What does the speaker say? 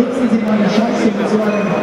Hitzen Sie meine Chance zu einem